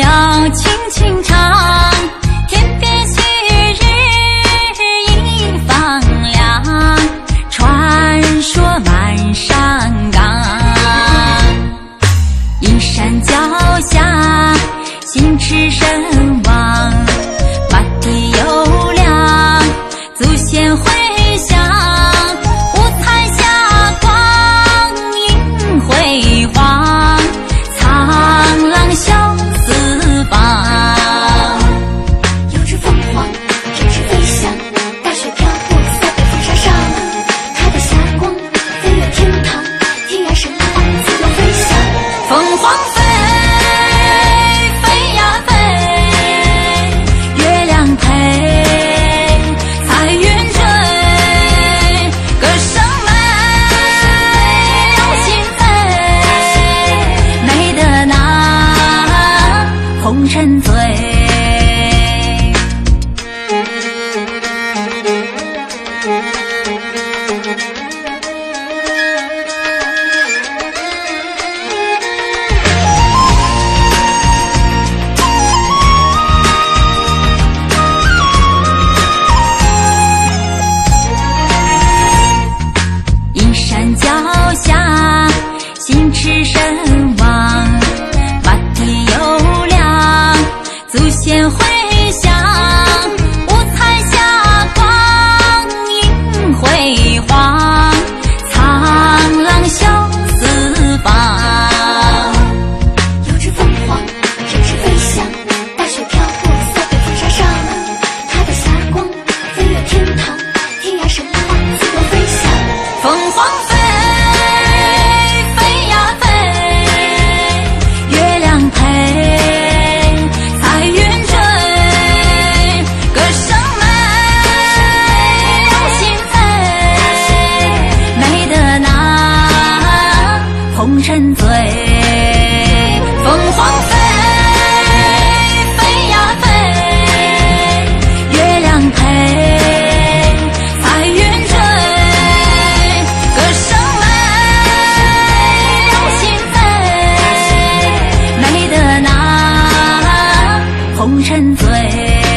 ഞാൻ 沉醉。